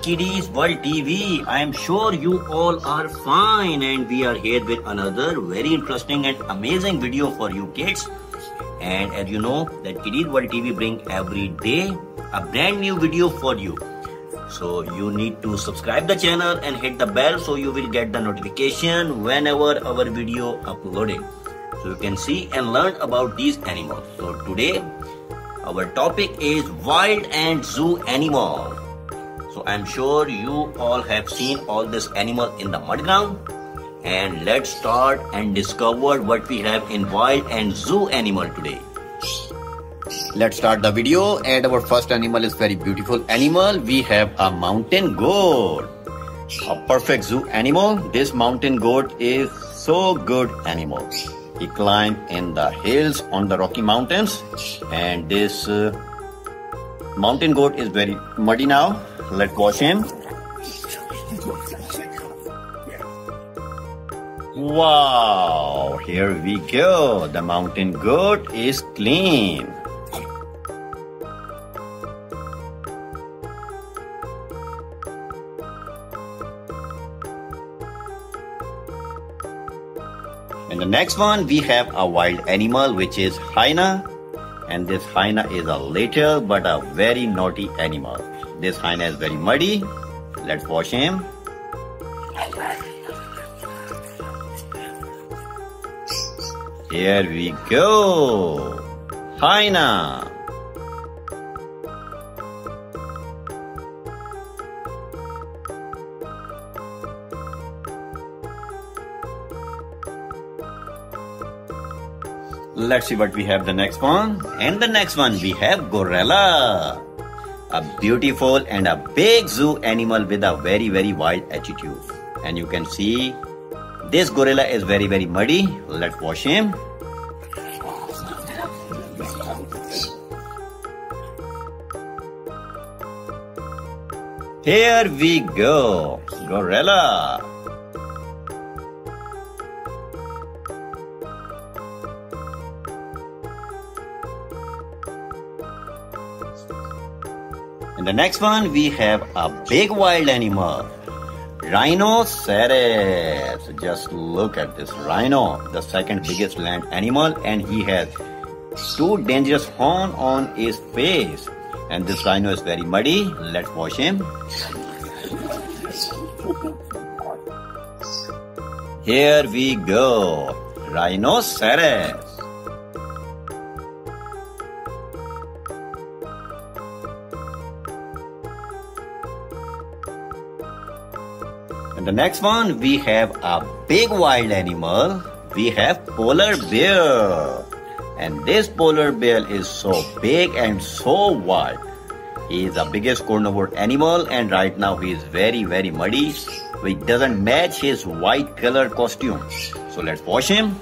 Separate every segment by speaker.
Speaker 1: Kidiez World TV. I am sure you all are fine and we are here with another very interesting and amazing video for you kids. And as you know that Kidiez World TV bring every day a brand new video for you. So you need to subscribe the channel and hit the bell so you will get the notification whenever our video uploaded. So you can see and learn about these animals. So today our topic is wild and zoo animal. So I'm sure you all have seen all this animal in the mud ground. And let's start and discover what we have in wild and zoo animal today. Let's start the video and our first animal is very beautiful animal. We have a mountain goat. A perfect zoo animal. This mountain goat is so good animal. He climbed in the hills on the Rocky Mountains and this uh, mountain goat is very muddy now. Let's wash him. Wow, here we go. The mountain goat is clean. And the next one, we have a wild animal, which is hyena. And this hyena is a little but a very naughty animal. This hyena is very muddy. Let's wash him. Here we go. Hyena. Let's see what we have the next one. And the next one we have gorilla. A beautiful and a big zoo animal with a very very wild attitude. And you can see this gorilla is very very muddy. Let's wash him. Here we go. Gorilla. And the next one, we have a big wild animal. Rhinoceros. Just look at this rhino, the second biggest land animal, and he has two dangerous horn on his face. And this rhino is very muddy. Let's wash him. Here we go. Rhinoceros. The next one, we have a big wild animal. We have polar bear. And this polar bear is so big and so wild. He is the biggest carnivore animal and right now he is very very muddy. Which doesn't match his white color costume. So let's wash him.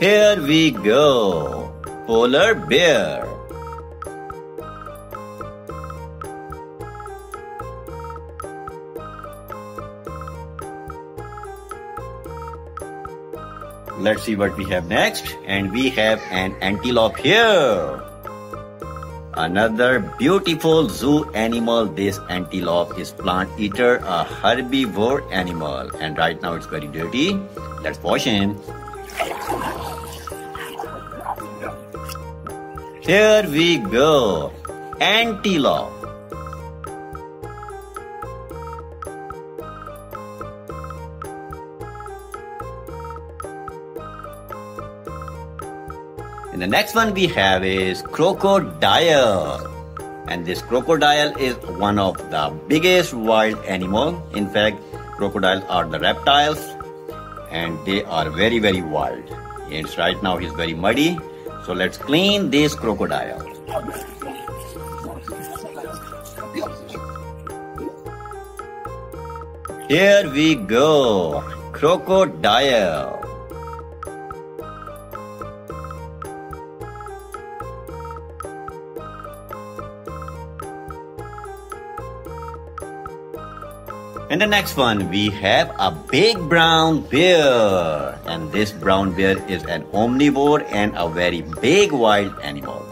Speaker 1: Here we go. Polar bear. Let's see what we have next. And we have an antelope here. Another beautiful zoo animal. This antelope is plant eater, a herbivore animal. And right now it's very dirty. Let's wash him. Here we go. Antelope. And the next one we have is crocodile. And this crocodile is one of the biggest wild animal. In fact, crocodiles are the reptiles and they are very, very wild. And right now he's very muddy. So let's clean this crocodile. Here we go. Crocodile. And the next one, we have a big brown bear. And this brown bear is an omnivore and a very big wild animal.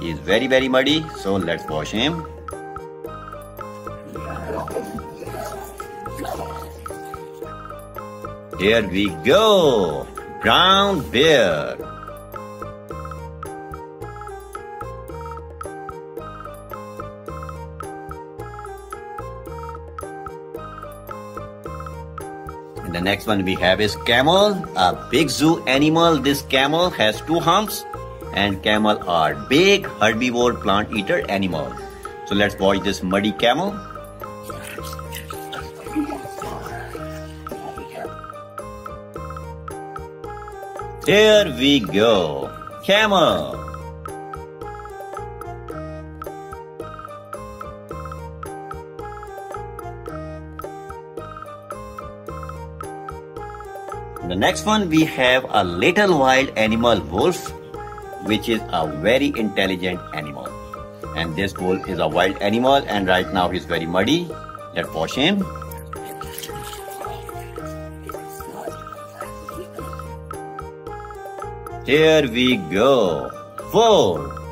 Speaker 1: He is very very muddy. So let's wash him. Here we go. Brown bear. Next one we have is camel, a big zoo animal. This camel has two humps and camel are big herbivore plant eater animal. So let's watch this muddy camel. Here we go. Camel. The next one we have a little wild animal wolf which is a very intelligent animal. And this wolf is a wild animal and right now he's very muddy. Let's wash him. Here we go. Four.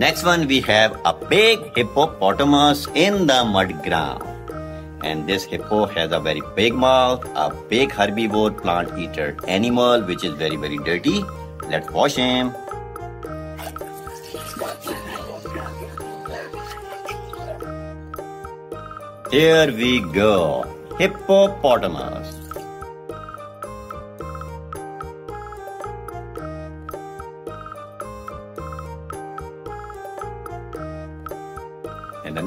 Speaker 1: Next one we have a big hippopotamus in the mud ground. And this hippo has a very big mouth, a big herbivore plant eater animal which is very very dirty. Let's wash him. Here we go. Hippopotamus.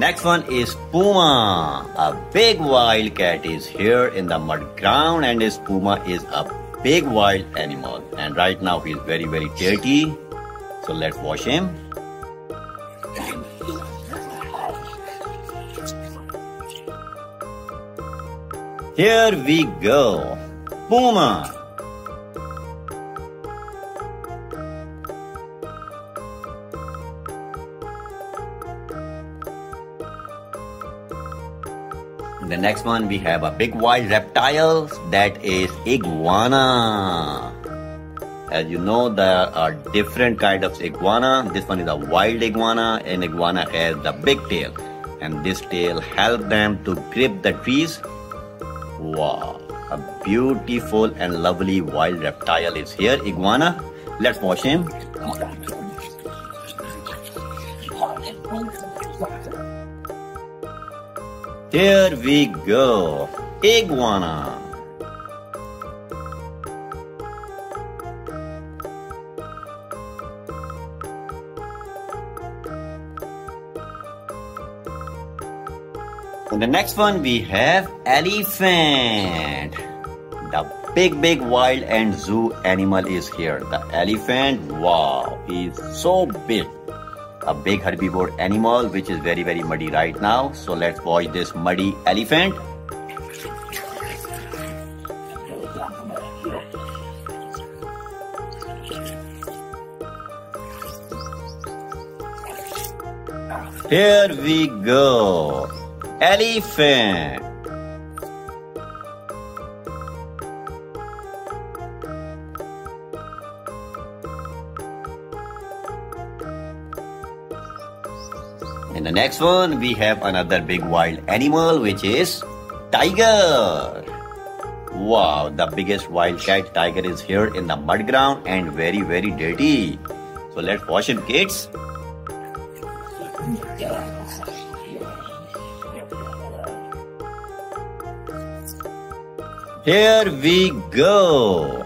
Speaker 1: Next one is Puma. A big wild cat is here in the mud ground and his Puma is a big wild animal. And right now he is very very dirty. So let's wash him. Here we go. Puma. Next one we have a big wild reptile that is iguana. As you know, there are different kind of iguana. This one is a wild iguana and iguana has the big tail. And this tail help them to grip the trees. Wow, a beautiful and lovely wild reptile is here, iguana. Let's wash him. Here we go. Iguana. And the next one we have elephant. The big big wild and zoo animal is here. The elephant, wow, is so big a big herbivore animal which is very very muddy right now. So let's watch this muddy elephant. Here we go. Elephant next one, we have another big wild animal, which is tiger. Wow, the biggest wild cat tiger is here in the mud ground and very, very dirty. So let's wash him, kids. Here we go.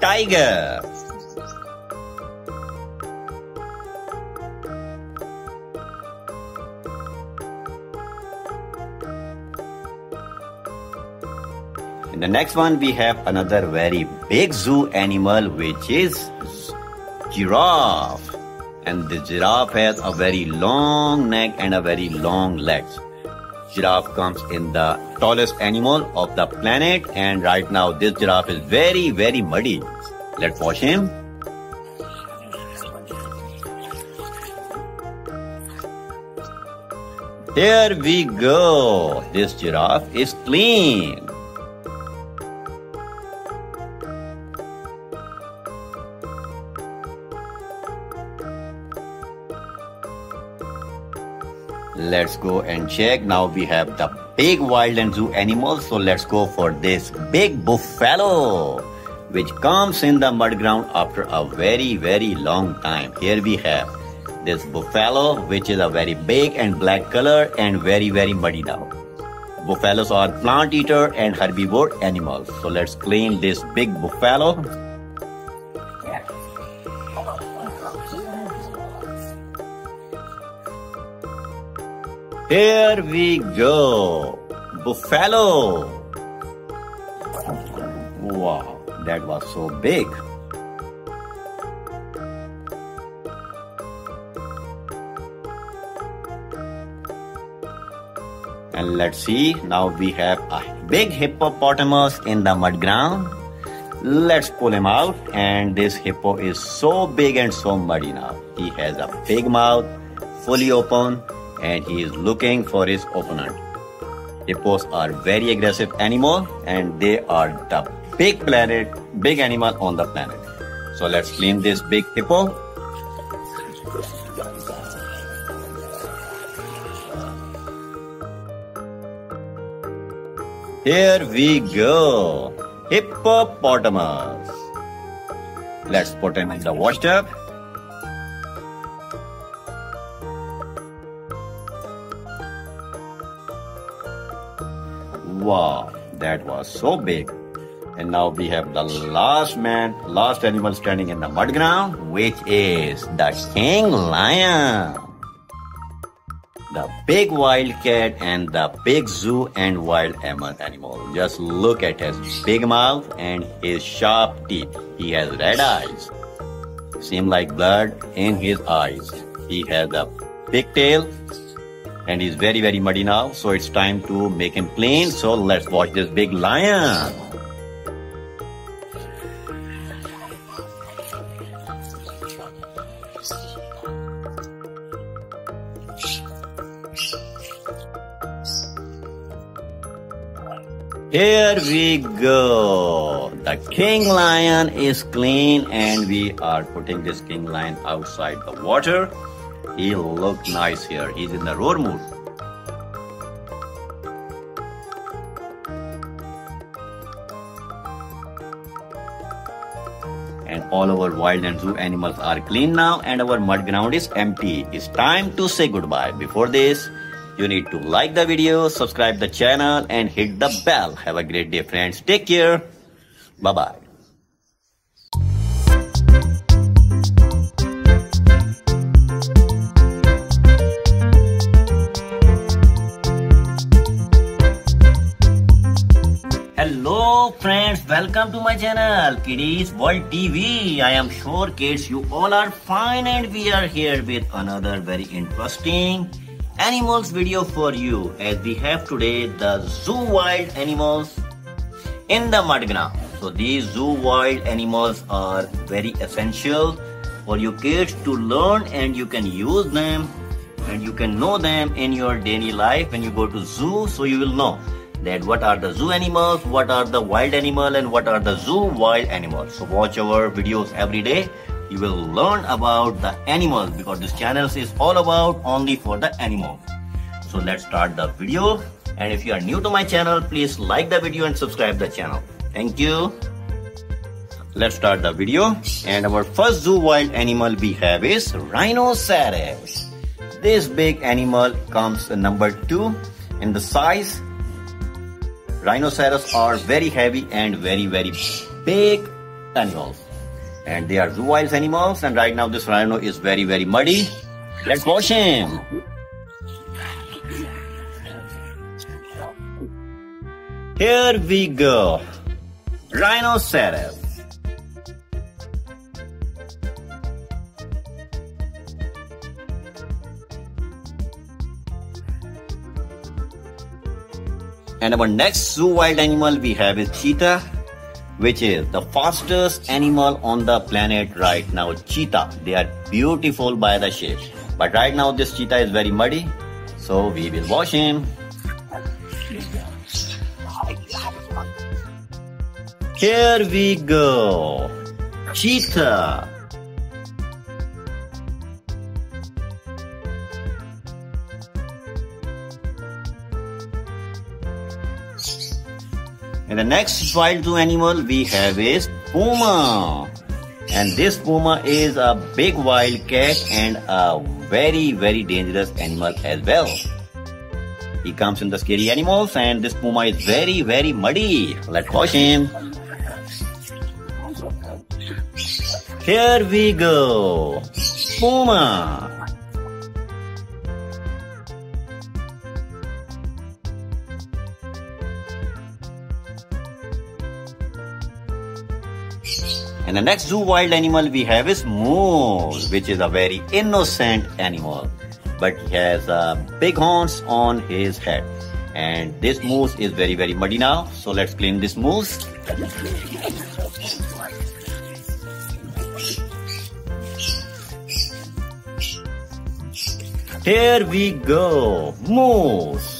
Speaker 1: Tiger. The next one, we have another very big zoo animal, which is giraffe. And the giraffe has a very long neck and a very long legs. Giraffe comes in the tallest animal of the planet. And right now, this giraffe is very, very muddy. Let's wash him. Here we go. This giraffe is clean. Let's go and check. Now we have the big wild and zoo animals. So let's go for this big buffalo, which comes in the mud ground after a very, very long time. Here we have this buffalo, which is a very big and black color and very, very muddy now. Buffaloes are plant eater and herbivore animals. So let's clean this big buffalo. Here we go. Buffalo. Wow, that was so big. And let's see, now we have a big hippopotamus in the mud ground. Let's pull him out and this hippo is so big and so muddy now. He has a big mouth, fully open and he is looking for his opponent. Hippos are very aggressive animal and they are the big planet, big animal on the planet. So let's clean this big hippo. Here we go. Hippopotamus. Let's put him in the washtub. Was so big. And now we have the last man, last animal standing in the mud ground, which is the king lion. The big wild cat and the big zoo and wild animal. Just look at his big mouth and his sharp teeth. He has red eyes. Seem like blood in his eyes. He has a big tail and he's very very muddy now so it's time to make him clean so let's watch this big lion Here we go. The king lion is clean and we are putting this king lion outside the water. He'll look nice here. He's in the roar mood. And all our wild and zoo animals are clean now and our mud ground is empty. It's time to say goodbye. Before this, you need to like the video, subscribe the channel and hit the bell. Have a great day friends. Take care. Bye-bye. Hello friends, welcome to my channel Kidiez World TV. I am sure kids you all are fine and we are here with another very interesting animals video for you as we have today the zoo wild animals in the mud. So these zoo wild animals are very essential for you kids to learn and you can use them and you can know them in your daily life when you go to zoo so you will know that what are the zoo animals, what are the wild animal and what are the zoo wild animals. So watch our videos every day. You will learn about the animals because this channel is all about only for the animals. So let's start the video. And if you are new to my channel, please like the video and subscribe the channel. Thank you. Let's start the video. And our first zoo wild animal we have is rhinoceros. This big animal comes number two in the size Rhinoceros are very heavy and very, very big animals. And they are wild animals. And right now this rhino is very, very muddy. Let's wash him. Here we go. Rhinoceros. And our next zoo wild animal we have is cheetah, which is the fastest animal on the planet right now. Cheetah, they are beautiful by the shape. But right now this cheetah is very muddy. So we will wash him. Here we go. Cheetah. And the next wild zoo animal we have is Puma. And this Puma is a big wild cat and a very very dangerous animal as well. He comes in the scary animals and this Puma is very very muddy. Let's wash him. Here we go. Puma. And the next zoo wild animal we have is moose, which is a very innocent animal. But he has uh, big horns on his head. And this moose is very, very muddy now. So let's clean this moose. Here we go, moose.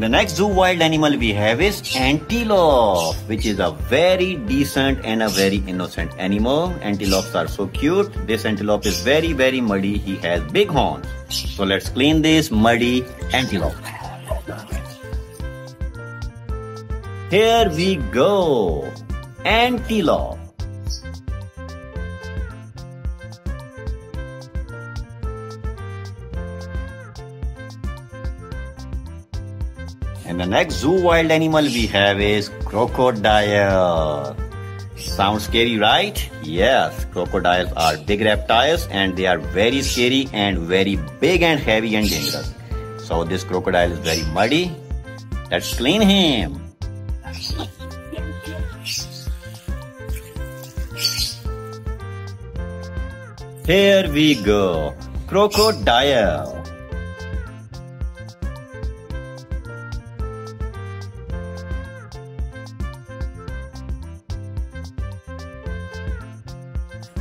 Speaker 1: And the next zoo wild animal we have is antelope, which is a very decent and a very innocent animal. Antelopes are so cute. This antelope is very, very muddy. He has big horns. So let's clean this muddy antelope. Here we go. Antelope. Next zoo wild animal we have is crocodile. Sounds scary, right? Yes, crocodiles are big reptiles and they are very scary and very big and heavy and dangerous. So this crocodile is very muddy. Let's clean him. Here we go. Crocodile.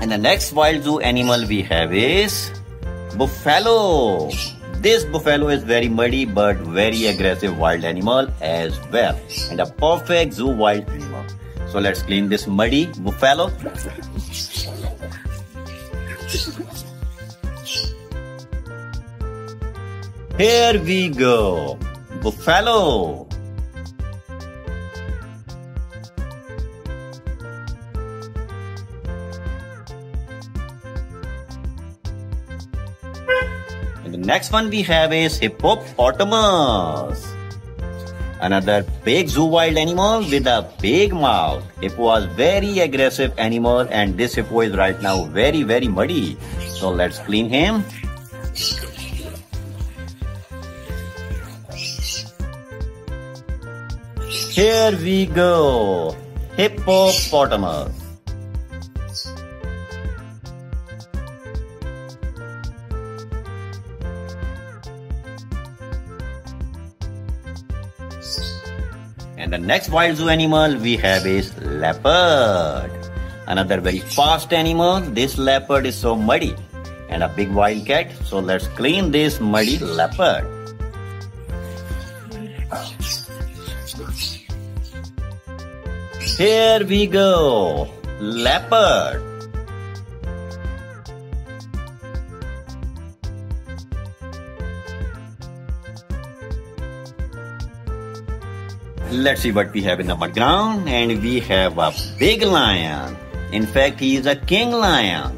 Speaker 1: And the next wild zoo animal we have is buffalo. This buffalo is very muddy but very aggressive wild animal as well and a perfect zoo wild animal. So let's clean this muddy buffalo. Here we go. Buffalo. Next one we have is hippopotamus. Another big zoo wild animal with a big mouth. Hippo was very aggressive animal and this hippo is right now very very muddy. So let's clean him. Here we go. Hippopotamus. And the next wild zoo animal we have is leopard. Another very fast animal. This leopard is so muddy and a big wild cat. So let's clean this muddy leopard. Here we go. Leopard. Let's see what we have in the mud ground. And we have a big lion. In fact, he is a king lion.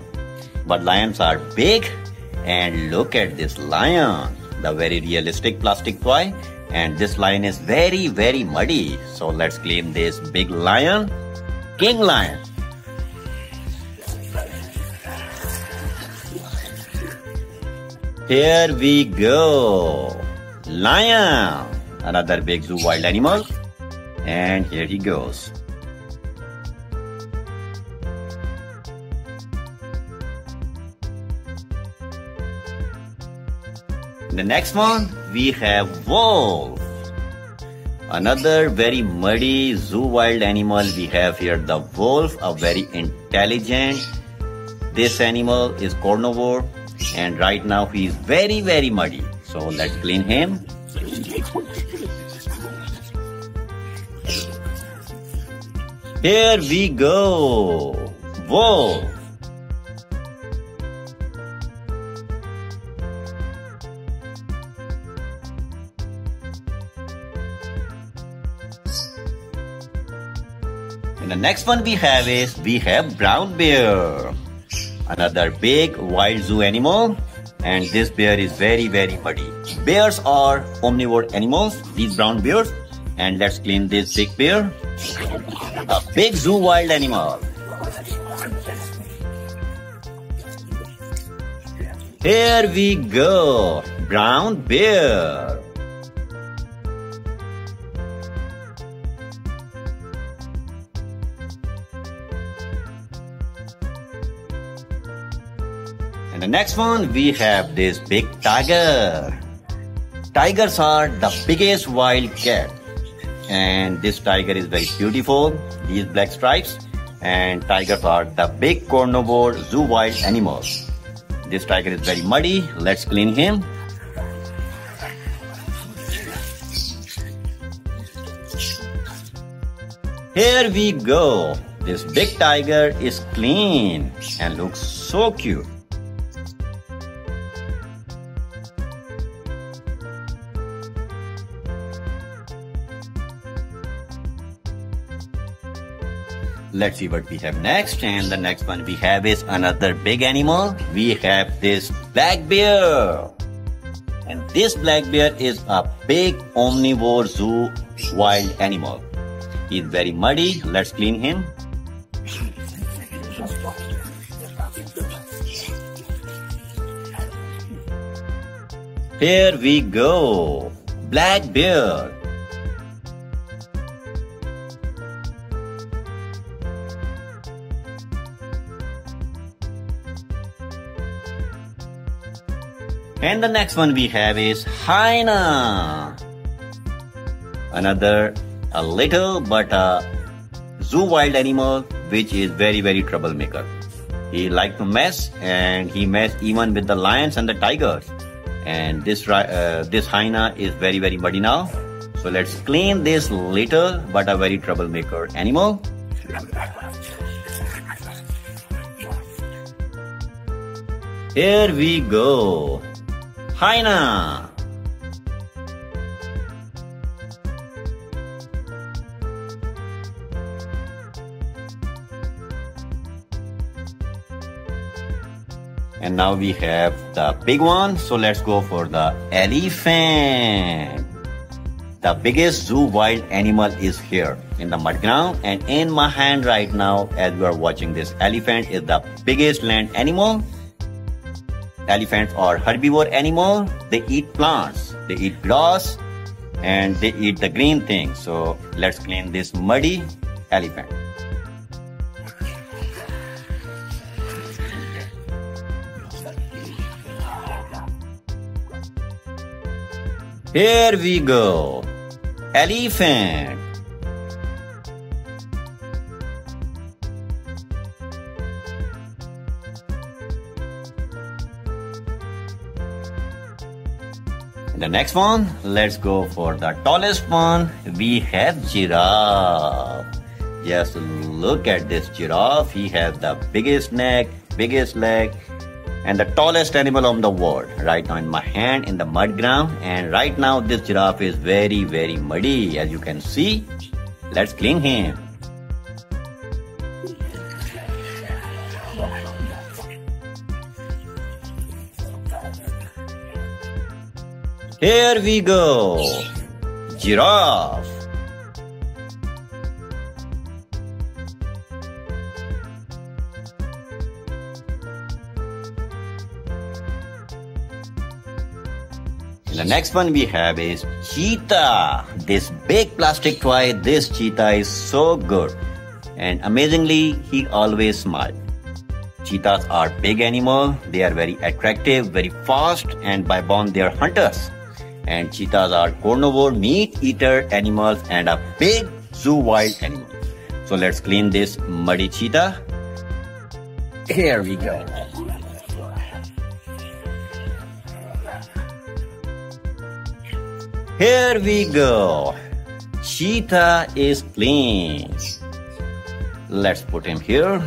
Speaker 1: But lions are big. And look at this lion. The very realistic plastic toy. And this lion is very, very muddy. So let's claim this big lion. King lion. Here we go. Lion. Another big zoo wild animal. And here he goes. The next one, we have wolf. Another very muddy zoo wild animal we have here, the wolf, a very intelligent. This animal is carnivore and right now he is very very muddy. So let's clean him. Here we go. Wolf. And the next one we have is we have brown bear. Another big wild zoo animal. And this bear is very, very muddy. Bears are omnivore animals, these brown bears. And let's clean this big bear. A big zoo wild animal. Here we go. Brown bear. And the next one, we have this big tiger. Tigers are the biggest wild cat. And this tiger is very beautiful. These black stripes. And tigers are the big carnivore zoo wild animals. This tiger is very muddy. Let's clean him. Here we go. This big tiger is clean and looks so cute. Let's see what we have next. And the next one we have is another big animal. We have this black bear. And this black bear is a big omnivore zoo wild animal. He's very muddy. Let's clean him. Here we go. Black bear. And the next one we have is hyena. Another a little but a zoo wild animal which is very very troublemaker. He like to mess and he mess even with the lions and the tigers. And this uh, this hyena is very very muddy now. So let's clean this little but a very troublemaker animal. Here we go. Hyena. And now we have the big one. So let's go for the elephant. The biggest zoo wild animal is here in the mud ground. And in my hand right now, as we are watching this elephant is the biggest land animal elephants are herbivore animal. They eat plants. They eat grass and they eat the green thing. So let's clean this muddy elephant. Here we go. Elephant. Next one, let's go for the tallest one. We have giraffe. Just look at this giraffe. He has the biggest neck, biggest leg, and the tallest animal on the world. Right now in my hand in the mud ground. And right now this giraffe is very, very muddy as you can see. Let's clean him. Here we go. Giraffe. The next one we have is cheetah. This big plastic toy, this cheetah is so good. And amazingly, he always smiles. Cheetahs are big animal. They are very attractive, very fast, and by born they are hunters And cheetahs are carnivore, meat eater animals and a big zoo wild animal. So let's clean this muddy cheetah. Here we go. Here we go. Cheetah is clean. Let's put him here.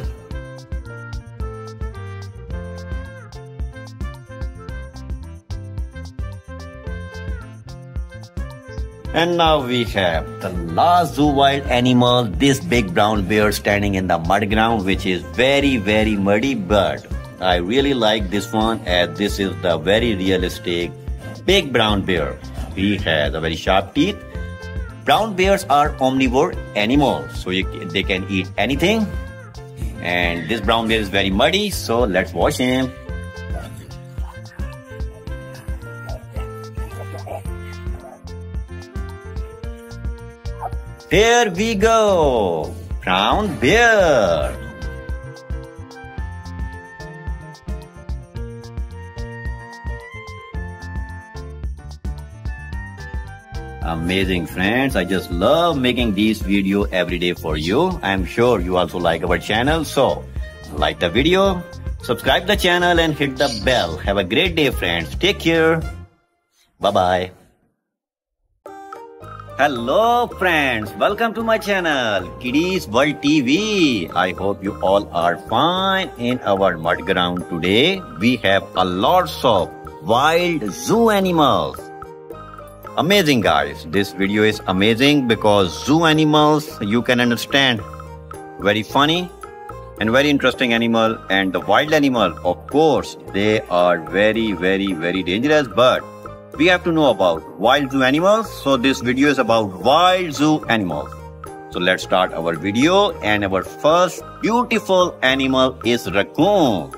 Speaker 1: And now we have the last zoo wild animal, this big brown bear standing in the mud ground, which is very, very muddy, but I really like this one as this is the very realistic big brown bear. He has a very sharp teeth. Brown bears are omnivore animals, so you, they can eat anything. And this brown bear is very muddy, so let's wash him. Here we go. Brown bear. Amazing friends. I just love making these video every day for you. I'm sure you also like our channel. So like the video, subscribe the channel and hit the bell. Have a great day friends. Take care. Bye-bye. Hello friends, welcome to my channel Kidiez World TV. I hope you all are fine in our mud ground today. We have a lots of wild zoo animals. Amazing guys, this video is amazing because zoo animals you can understand very funny and very interesting animal and the wild animal of course they are very very very dangerous but we have to know about wild zoo animals. So this video is about wild zoo animals. So let's start our video and our first beautiful animal is raccoon.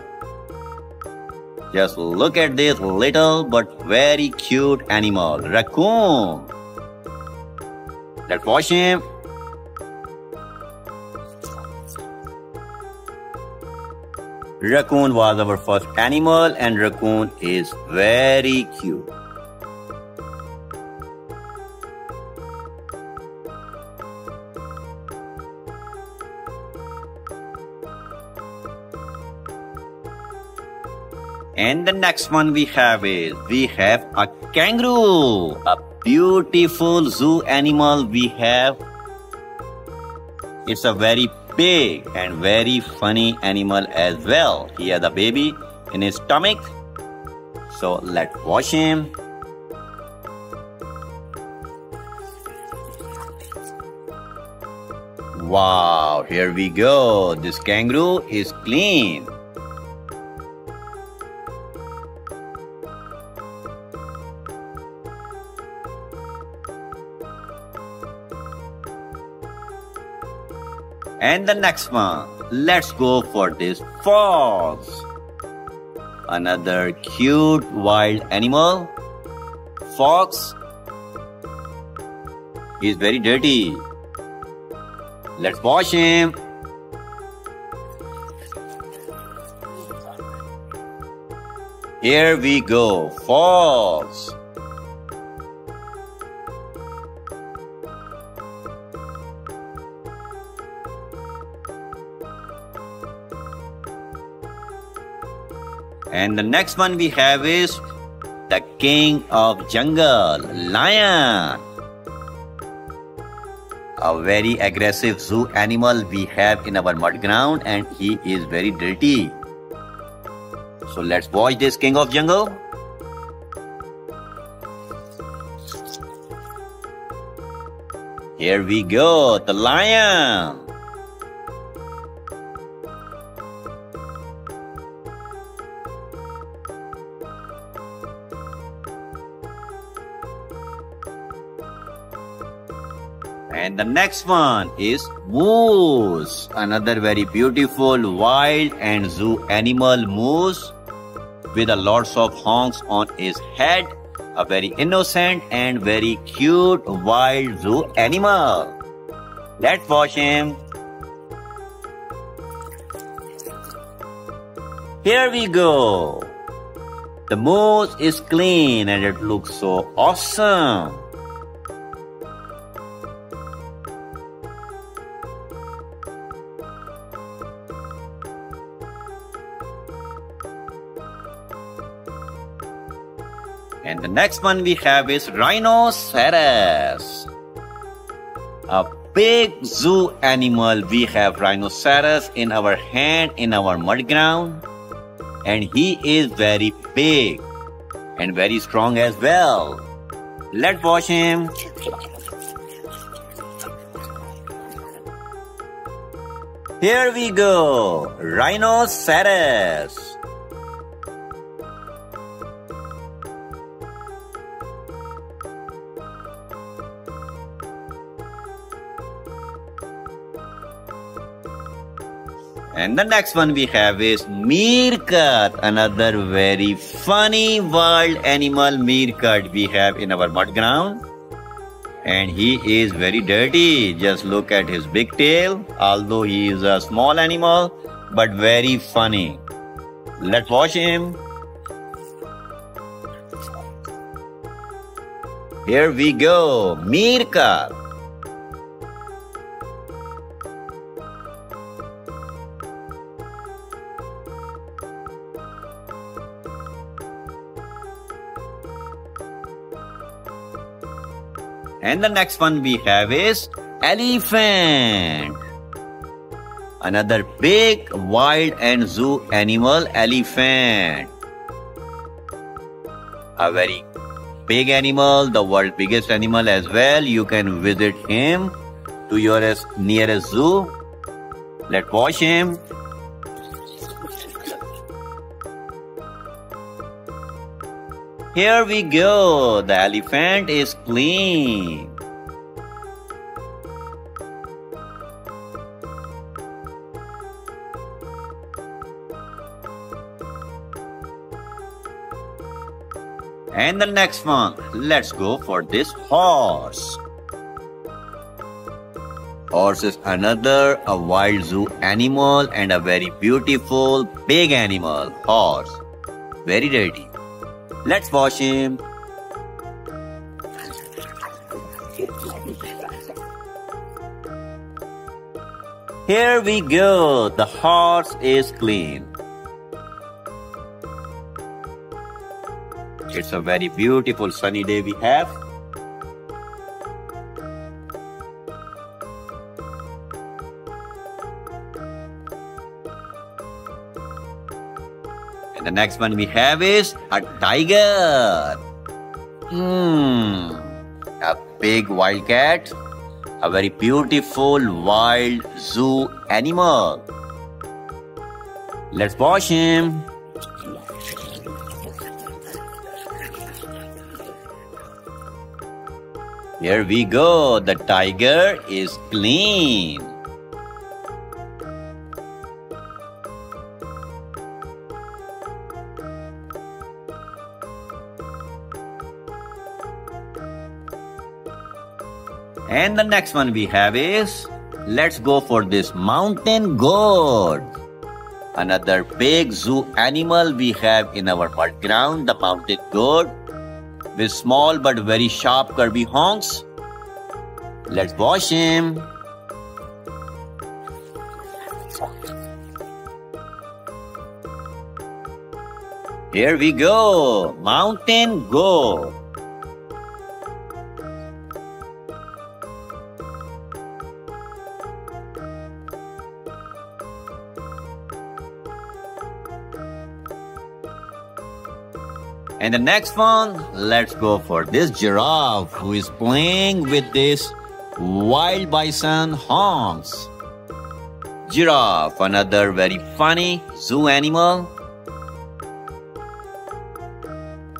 Speaker 1: Just look at this little but very cute animal, raccoon. Let's watch him. Raccoon was our first animal and raccoon is very cute. And the next one we have is, we have a kangaroo. A beautiful zoo animal we have. It's a very big and very funny animal as well. He has a baby in his stomach. So let's wash him. Wow, here we go. This kangaroo is clean. And the next one, let's go for this fox. Another cute wild animal. Fox is very dirty. Let's wash him. Here we go, fox. And the next one we have is the king of jungle, lion. A very aggressive zoo animal we have in our mud ground and he is very dirty. So let's watch this king of jungle. Here we go, the lion. Next one is moose. Another very beautiful wild and zoo animal moose with a lots of honks on his head. A very innocent and very cute wild zoo animal. Let's watch him. Here we go. The moose is clean and it looks so awesome. Next one we have is rhinoceros. A big zoo animal. We have rhinoceros in our hand in our mud ground. And he is very big and very strong as well. Let's watch him. Here we go. Rhinoceros. And the next one we have is meerkat, another very funny wild animal meerkat we have in our mud ground. And he is very dirty. Just look at his big tail, although he is a small animal, but very funny. Let's watch him. Here we go, meerkat. And the next one we have is elephant. Another big wild and zoo animal, elephant. A very big animal, the world's biggest animal as well. You can visit him to your nearest zoo. Let's watch him. Here we go. The elephant is clean. And the next one, let's go for this horse. Horse is another a wild zoo animal and a very beautiful big animal. Horse. Very dirty. Let's wash him. Here we go. The horse is clean. It's a very beautiful sunny day we have. Next one we have is a tiger. Hmm. A big wild cat. A very beautiful wild zoo animal. Let's wash him. Here we go. The tiger is clean. And the next one we have is let's go for this mountain goat. Another big zoo animal we have in our mud ground, the mountain goat, with small but very sharp curvy honks. Let's wash him. Here we go, mountain goat. And the next one, let's go for this giraffe who is playing with this wild bison horns. Giraffe, another very funny zoo animal.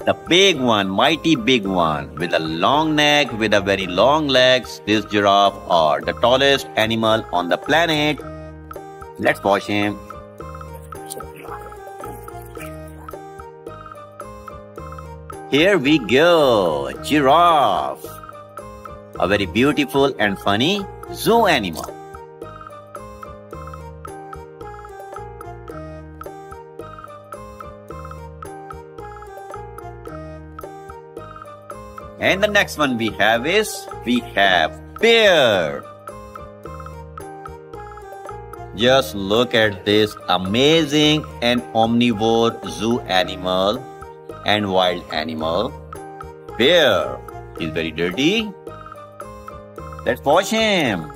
Speaker 1: The big one, mighty big one, with a long neck, with a very long legs, this giraffe are the tallest animal on the planet. Let's watch him. Here we go, giraffe. A very beautiful and funny zoo animal. And the next one we have is we have bear. Just look at this amazing and omnivore zoo animal and wild animal. Bear is very dirty. Let's wash him.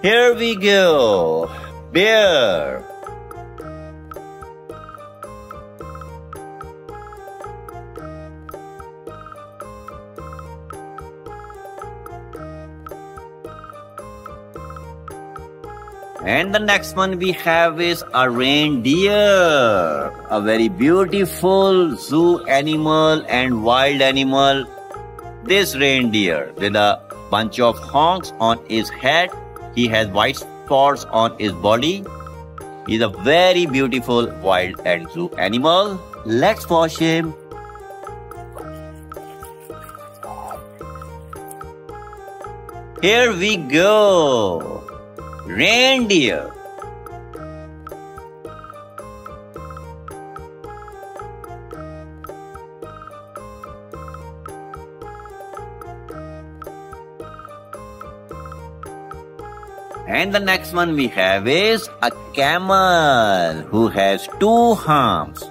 Speaker 1: Here we go. Bear. And the next one we have is a reindeer, a very beautiful zoo animal and wild animal. This reindeer with a bunch of honks on his head, he has white spots on his body. He's a very beautiful wild and zoo animal. Let's wash him. Here we go reindeer. And the next one we have is a camel who has two humps.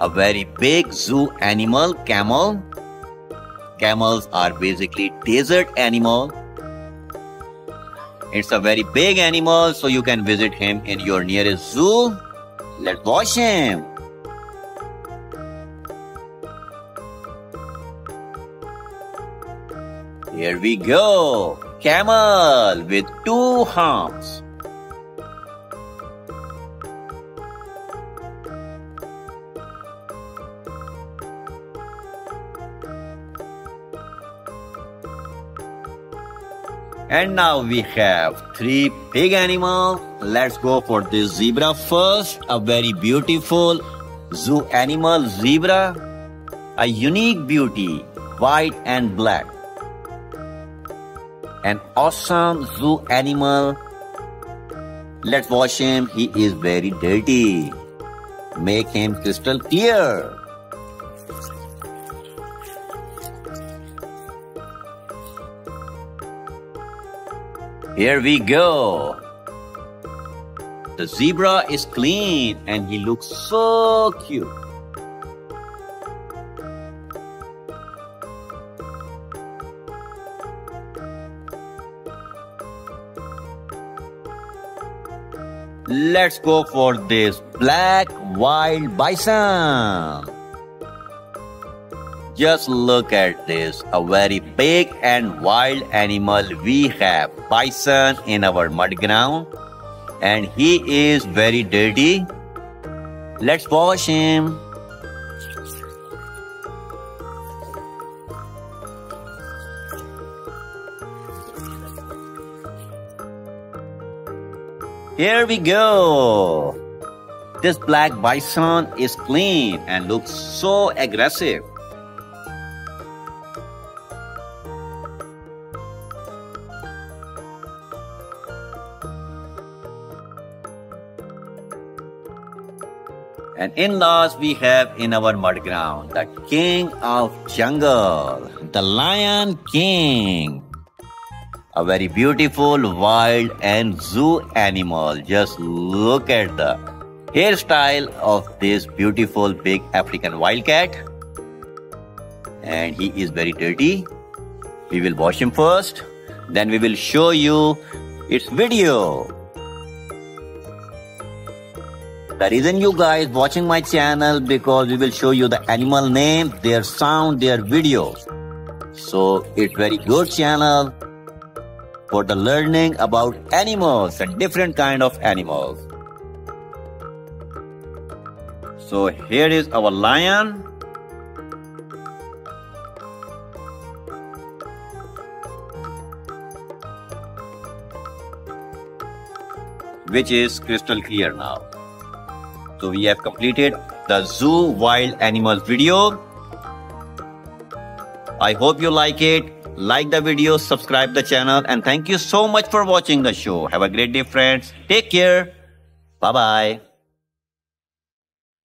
Speaker 1: A very big zoo animal, camel. Camels are basically desert animal it's a very big animal, so you can visit him in your nearest zoo. Let's watch him. Here we go. Camel with two humps. And now we have three big animals. Let's go for this zebra first. A very beautiful zoo animal, zebra. A unique beauty, white and black. An awesome zoo animal. Let's wash him. He is very dirty. Make him crystal clear. Here we go. The zebra is clean and he looks so cute. Let's go for this black wild bison. Just look at this, a very big and wild animal we have, bison in our mud ground and he is very dirty. Let's wash him. Here we go. This black bison is clean and looks so aggressive. And in laws we have in our mud ground the king of jungle, the lion king. A very beautiful wild and zoo animal. Just look at the hairstyle of this beautiful big African wildcat. And he is very dirty. We will wash him first. Then we will show you its video. The reason you guys watching my channel because we will show you the animal name, their sound, their videos. So it's very good channel for the learning about animals and different kind of animals. So here is our lion. Which is crystal clear now. So we have completed the zoo wild animals video. I hope you like it. Like the video, subscribe the channel and thank you so much for watching the show. Have a great day friends. Take care. Bye bye.